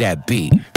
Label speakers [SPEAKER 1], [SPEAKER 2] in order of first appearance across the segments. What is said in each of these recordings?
[SPEAKER 1] That beat.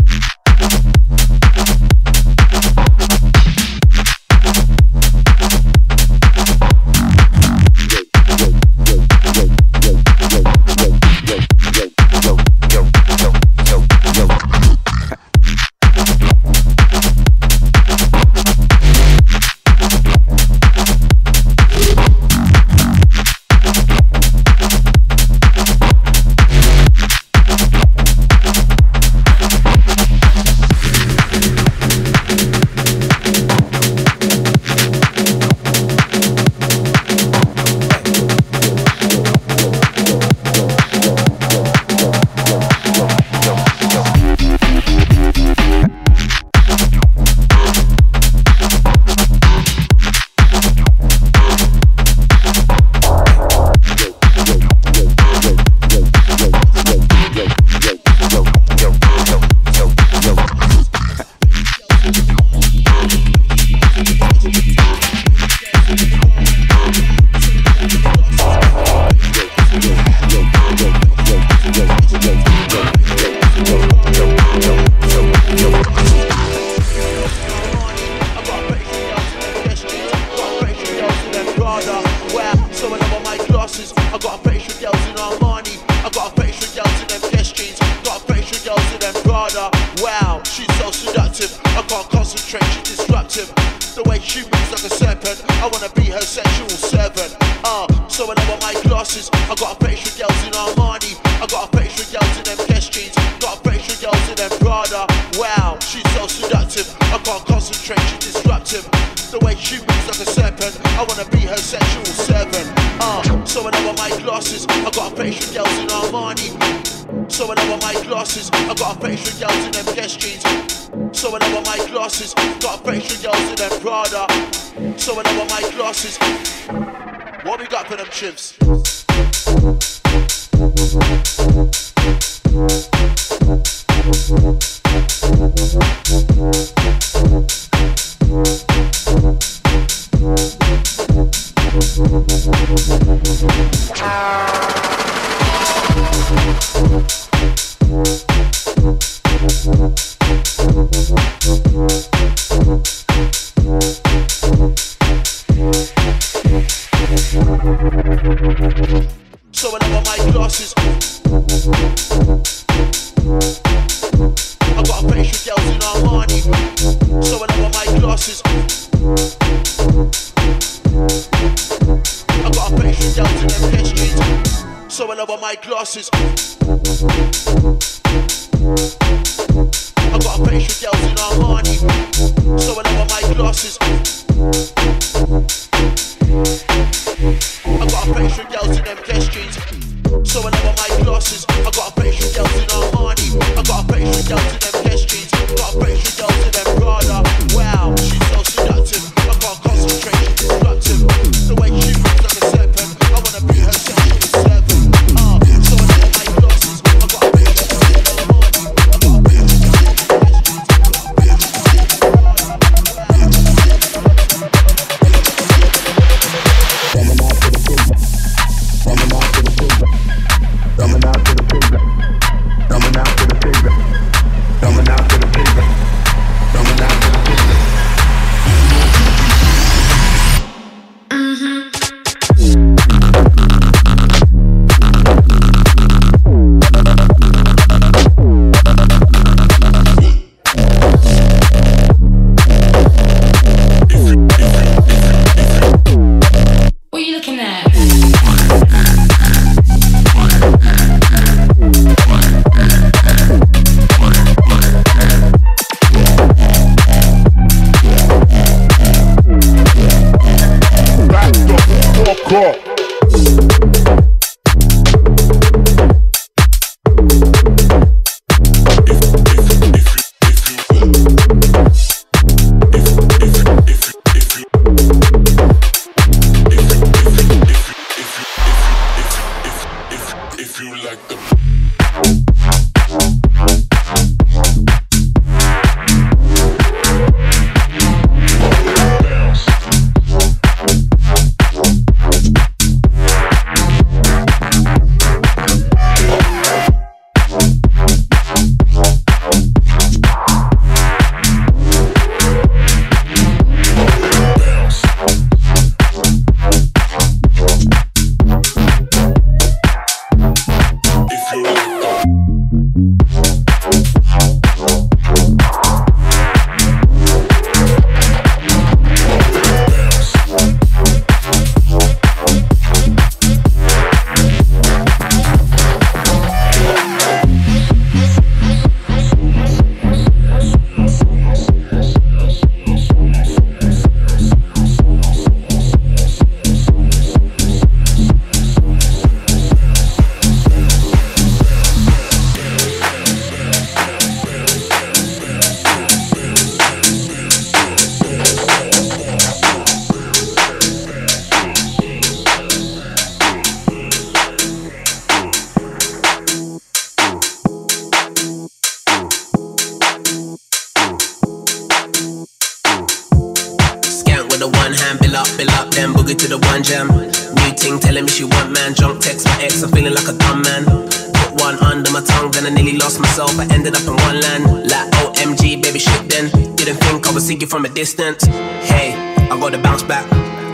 [SPEAKER 2] To the one jam. New ting telling me she want man. Drunk text my ex, I'm feeling like a dumb man. Put one under my tongue, then I nearly lost myself. I ended up in one land. Like OMG, baby shit then. Didn't think I would see you from a distance. Hey, I gotta bounce back.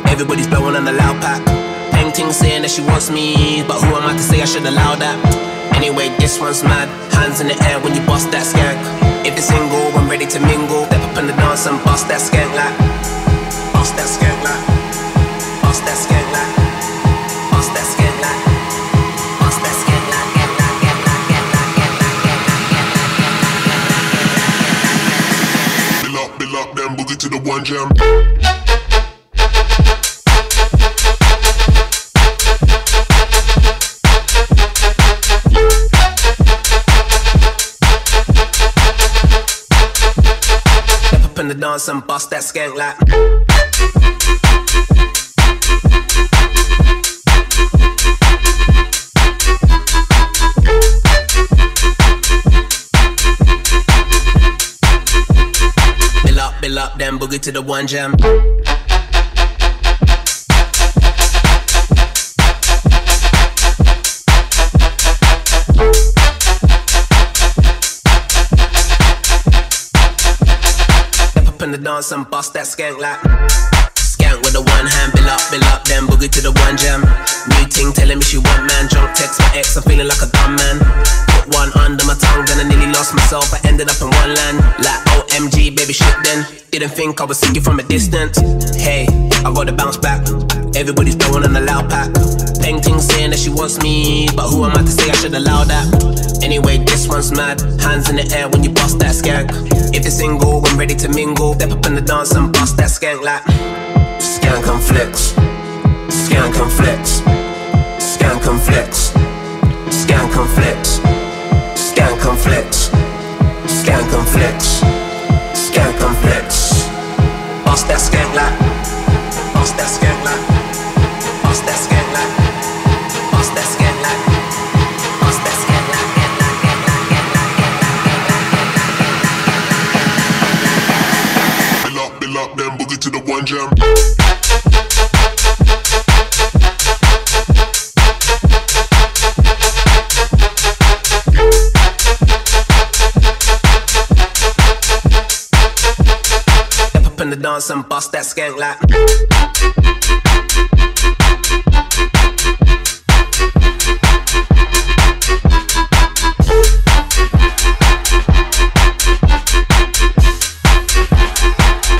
[SPEAKER 2] Everybody's blowing on the loud pack. Peng ting saying that she wants me, but who am I to say I should allow that? Anyway, this one's mad. Hands in the air when you bust that skank. If it's single, I'm ready to mingle. Step up in the dance and bust that skank like. Bust that skank like. And bust that skank like. Boogie to the one jam. Step up in the dance and bust that skank like. Skank with the one hand, bill up, bill up, then boogie to the one jam. New ting telling me she want man. Drunk text my ex, I'm feeling like a dumb man. One under my tongue, then I nearly lost myself. I ended up in one land. Like OMG, baby shit then. Didn't think I would see you from a distance. Hey, I gotta bounce back. Everybody's blowing on the loud pack. Peng ting saying that she wants me, but who am I to say I should allow that? Anyway, this one's mad. Hands in the air when you bust that skank. If it's single, I'm ready to mingle. Step up in the dance and bust that skank like. Skank and flex. Skank and flex. Skank and flex. Skank and flex. Flex. And flex. Skank flex. Bust that skank like. Bust that skank. Bust that skank. Bust that skank
[SPEAKER 3] the
[SPEAKER 2] dance and bust that skank like.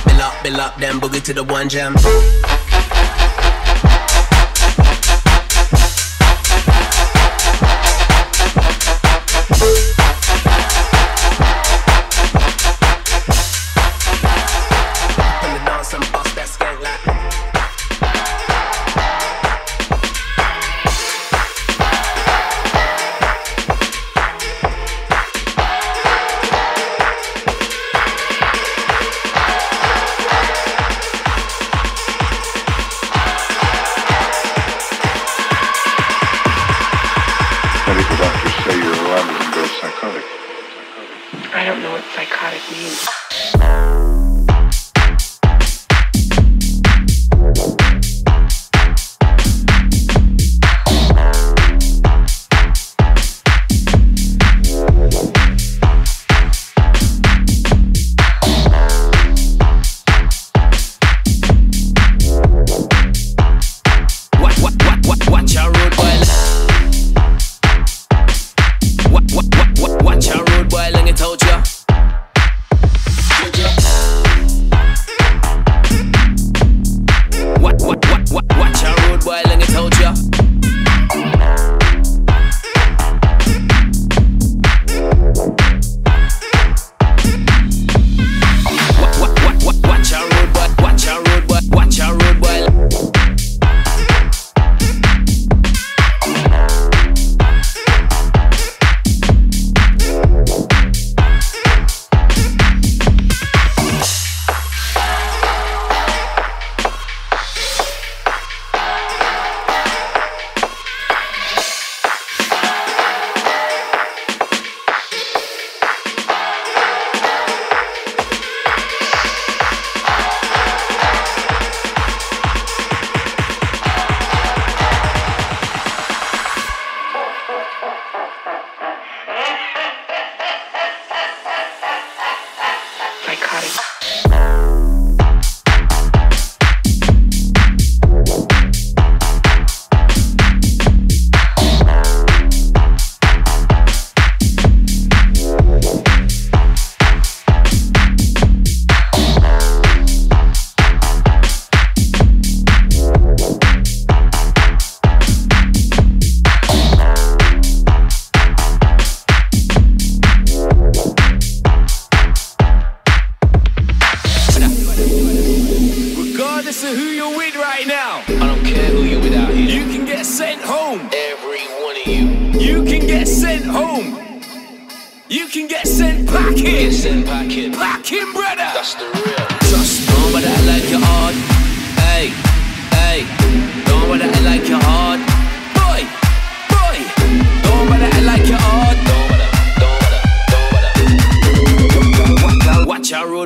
[SPEAKER 2] Bill up, bill up, then boogie to the one jam.
[SPEAKER 4] Psychotic.
[SPEAKER 5] I don't know what psychotic means.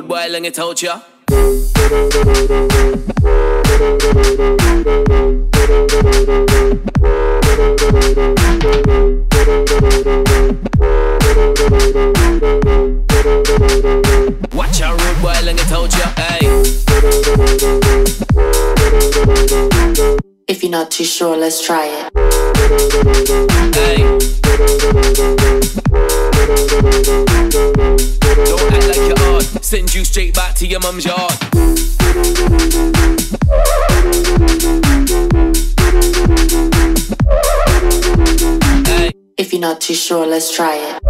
[SPEAKER 6] good boy, Let me out,
[SPEAKER 7] yeah.
[SPEAKER 6] Watch out, rude boy, Let me out, yeah. Hey.
[SPEAKER 8] If you're not too sure, let's try it.
[SPEAKER 6] Hey. Don't Send you straight back to your mum's yard. Hey.
[SPEAKER 8] If you're not too sure, let's try it.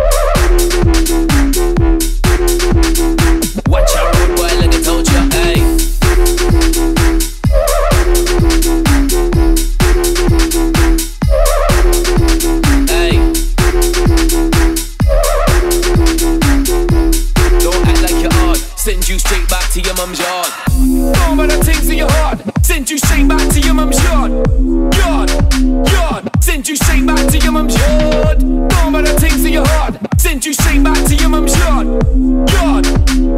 [SPEAKER 6] Watch out, mum's yard. No matter things in your heart. Send you straight back to your mum's yard. Yard,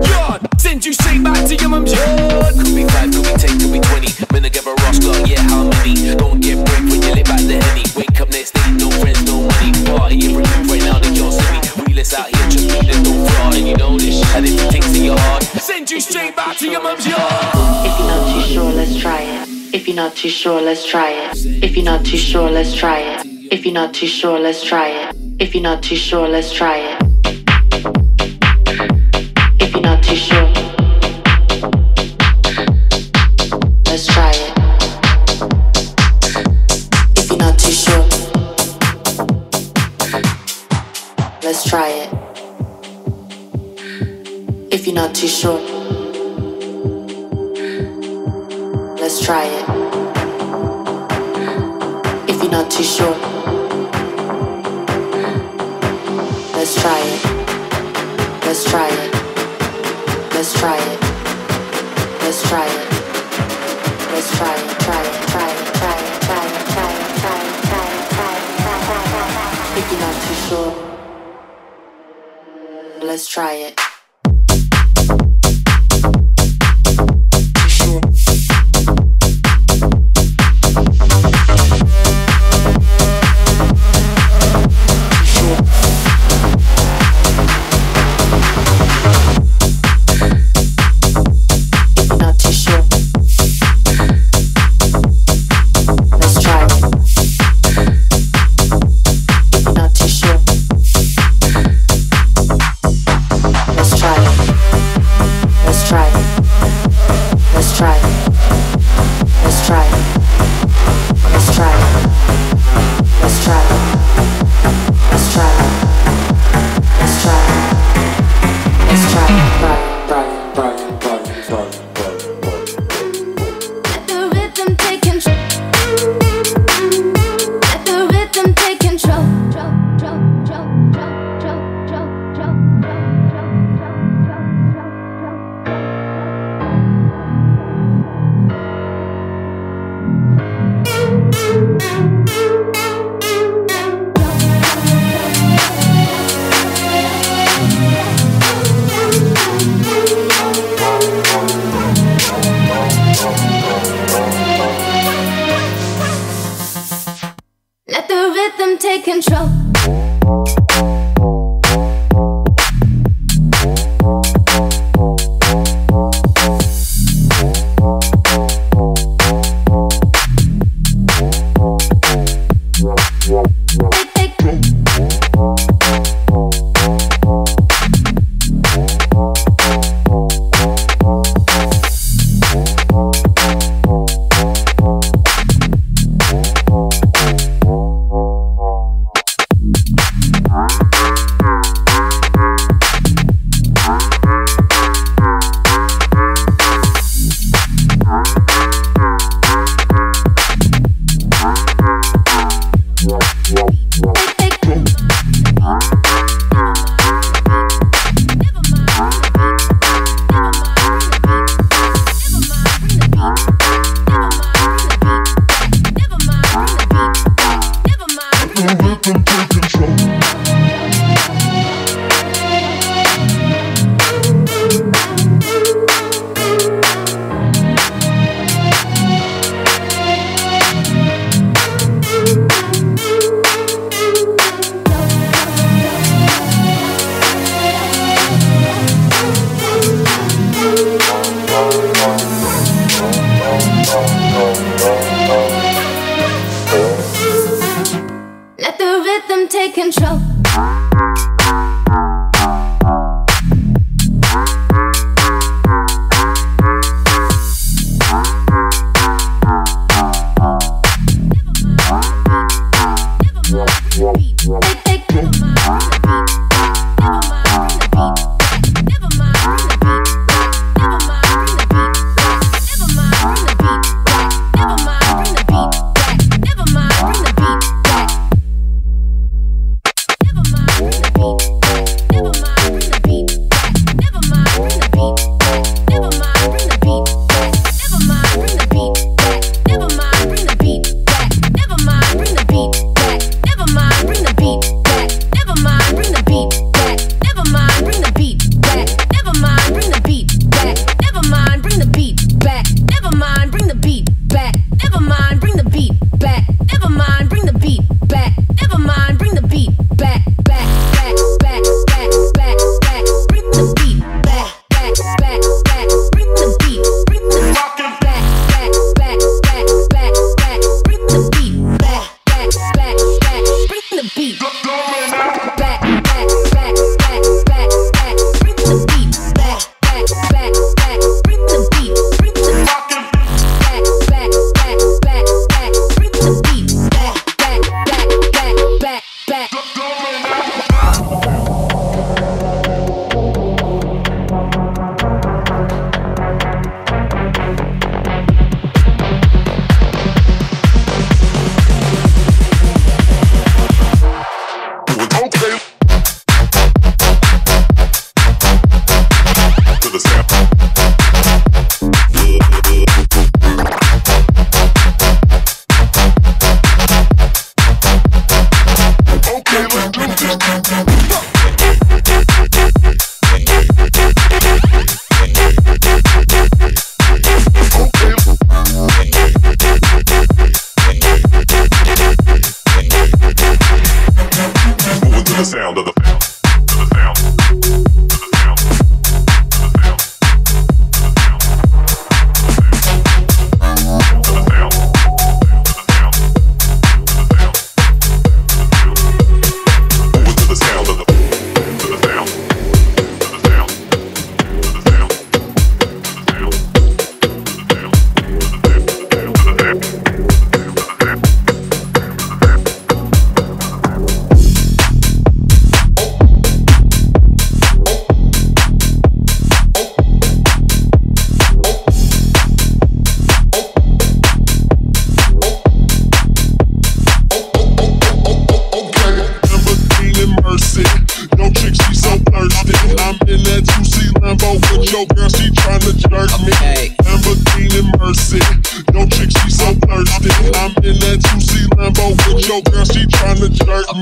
[SPEAKER 6] yard. Send you straight back to your mum's yard.
[SPEAKER 7] Could be five, could be ten, could be twenty. Men I give a Roscoe, yeah, how many? Don't get break when you live back the henny. Wake up next day, no friends, no money. Party every week right now, they can't see me. Realist out here, just me, they don't fraud. And you know this shit. And if you think in your heart,
[SPEAKER 6] Send you straight back to your mum's yard.
[SPEAKER 8] If you're not too sure, let's try it. If you're not too sure, let's try it. If you're not too sure, let's try it. If you're not too sure, let's try it. If you're not too sure, let's try it. If you're not too sure, let's try it. If you're not too sure, let's try it. If you're not too sure, let's try it. You're not too sure, let's try it. Let's try it. Let's try it. Let's try it. Let's try it. Try it. Try it. Try it. Try it. Try it. Try it. You're not too sure, let's try it.
[SPEAKER 9] Control.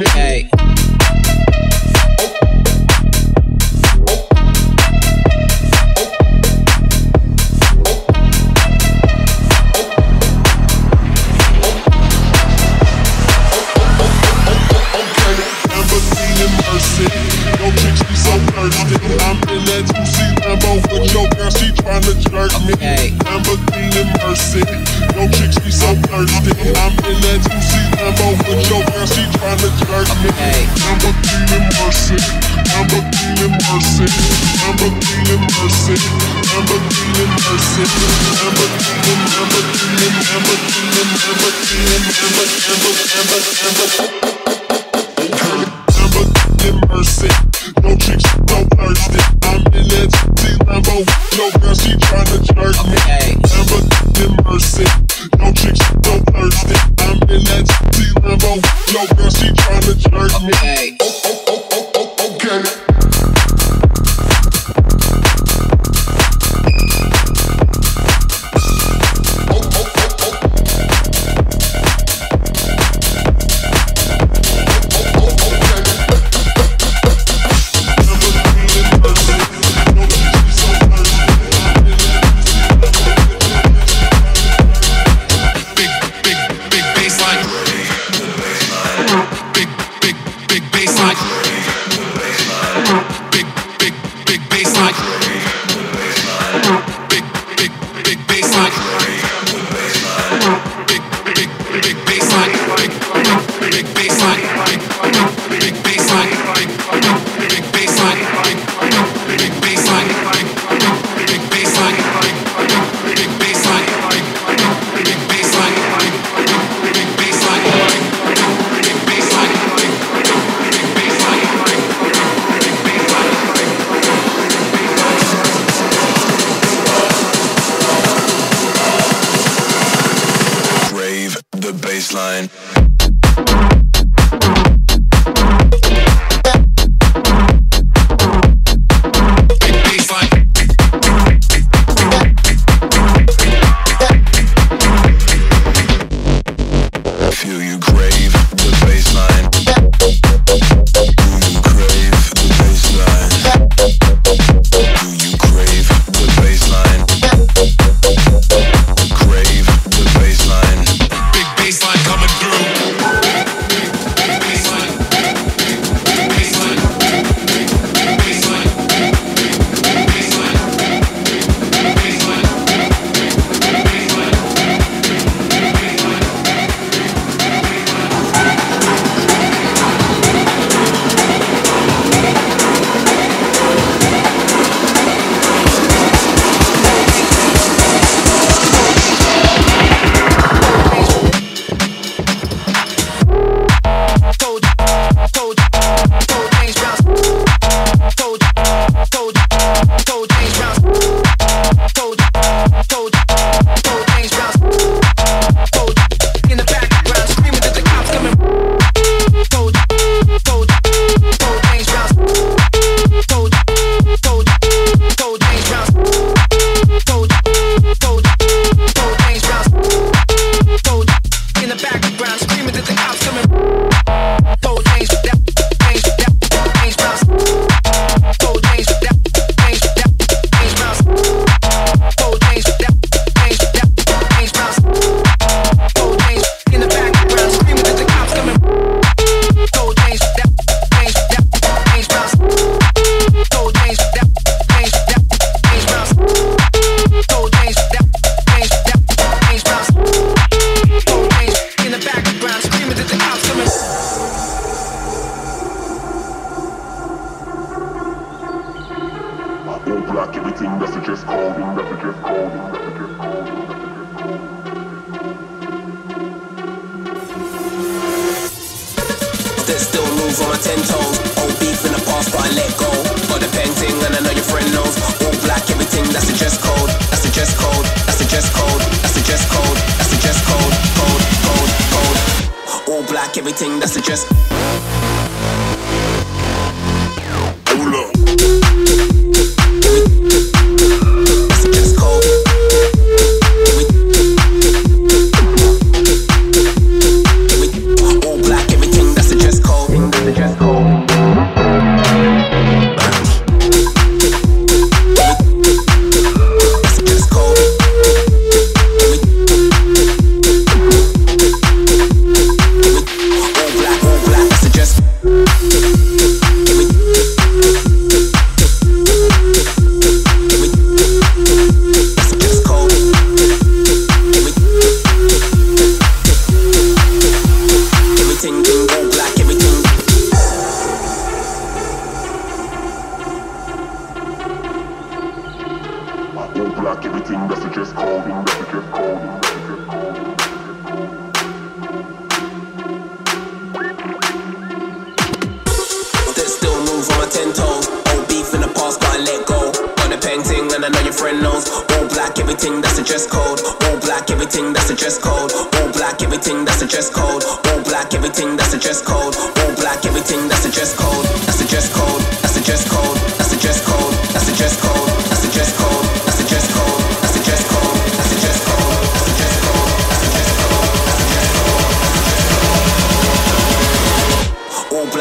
[SPEAKER 10] Hey.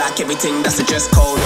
[SPEAKER 11] like everything that's a dress code.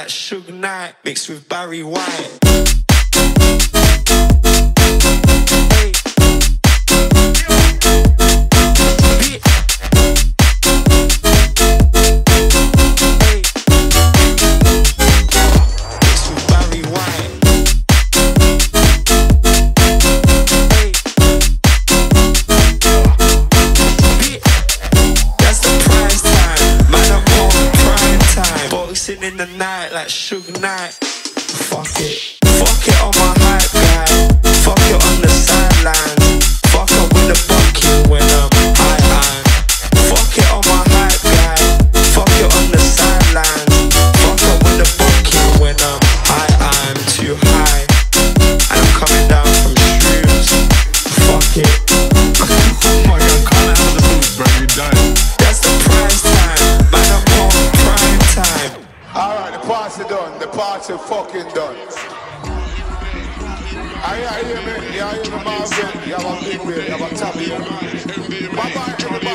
[SPEAKER 10] that
[SPEAKER 12] Suge Knight mixed with Barry White.
[SPEAKER 13] that Suge Knight.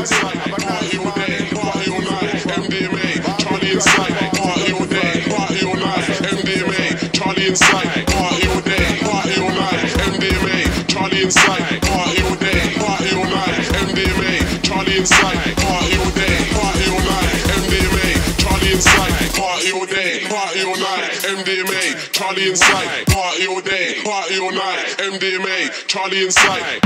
[SPEAKER 14] inside, party all day, party
[SPEAKER 10] all night, MDMA, Charlie inside, party all day, party all night, MDMA, Charlie inside, party all day, party all night, MDMA, Charlie inside, party all day, party all night, MDMA, Charlie inside, party all day, party all night, MDMA, Charlie inside, party all day, party all night, MDMA, Charlie inside, party all day, party all night, MDMA, Charlie inside.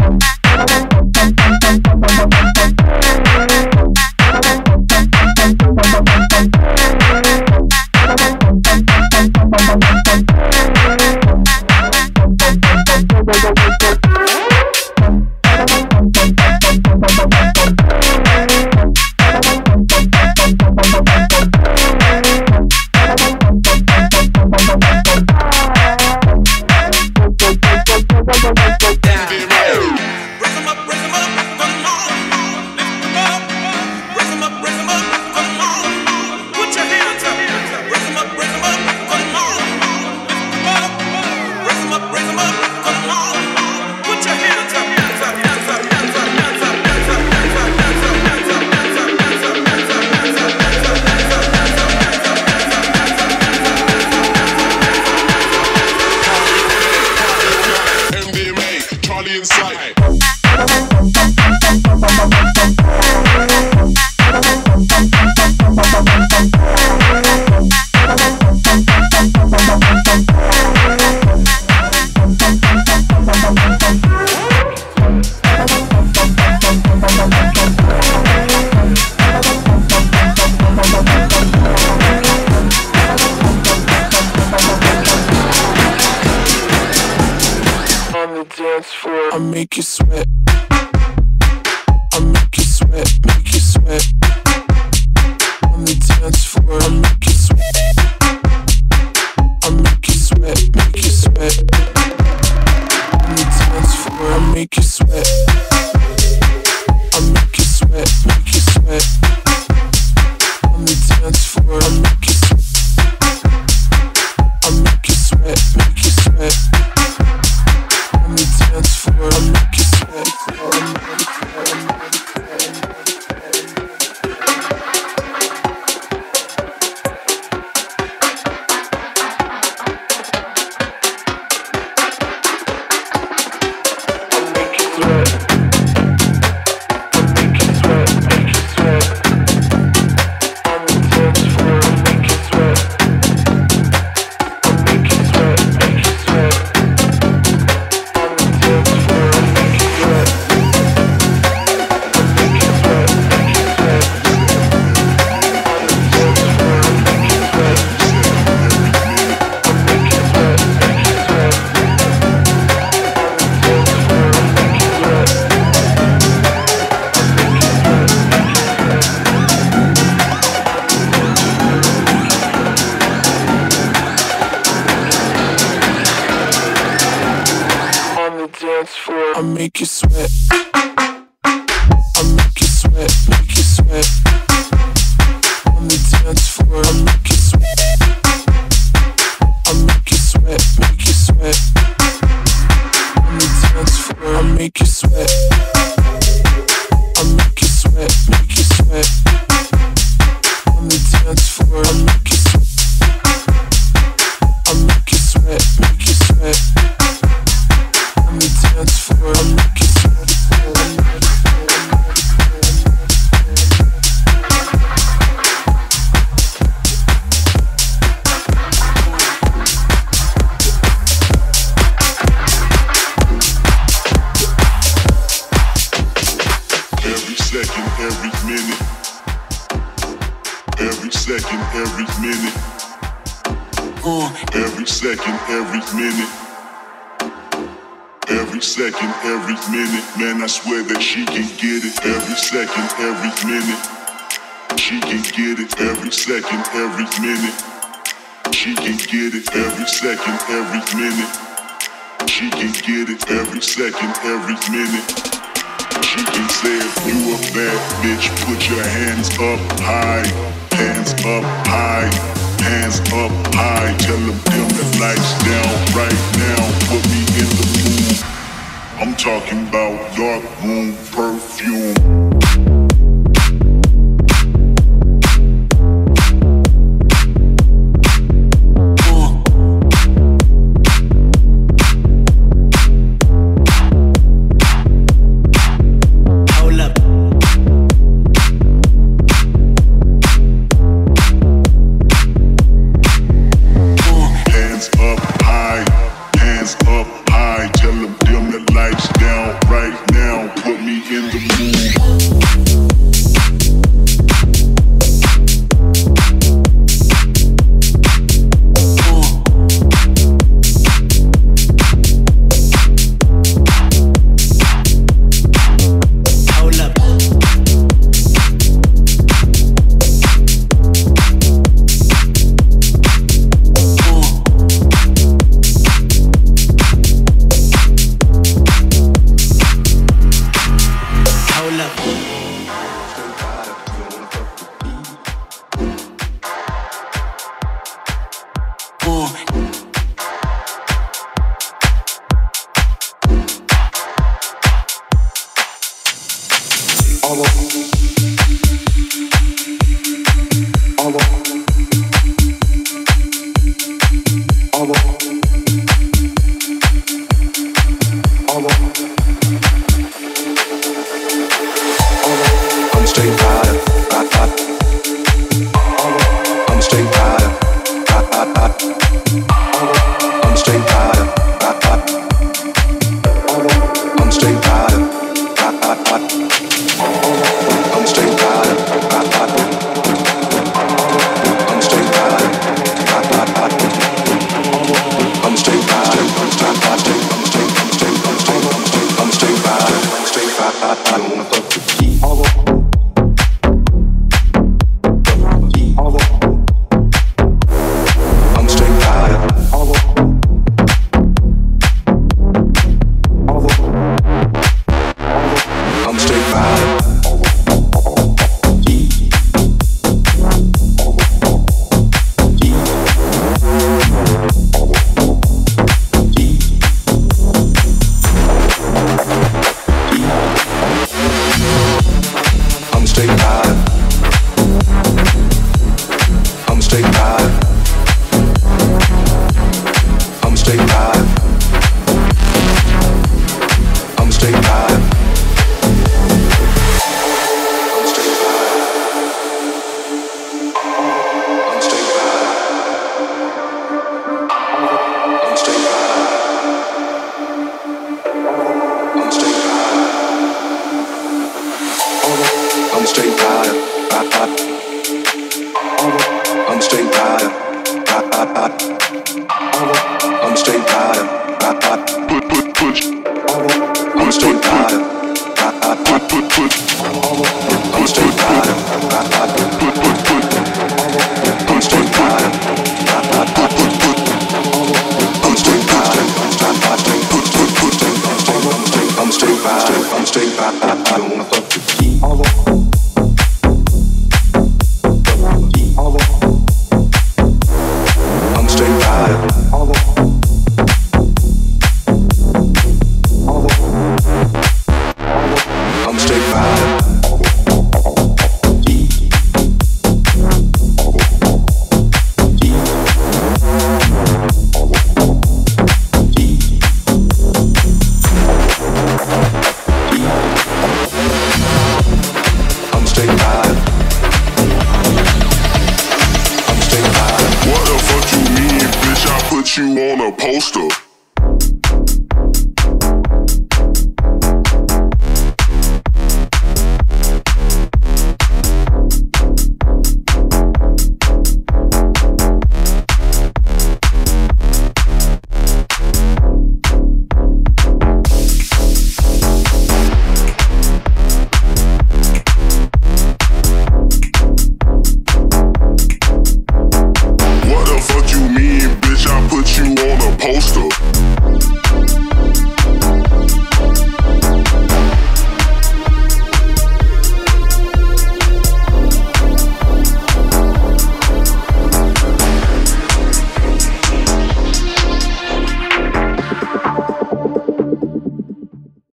[SPEAKER 3] second, every minute. She can get it every second, every minute. She can get it every second, every minute. She can get it every second, every minute. She can say if you a bad bitch, put your hands up high, hands up high, hands up high. Tell them dim the lights down right now. Put me in the mood. I'm talking about dark room perfume.
[SPEAKER 15] Alo. Alo.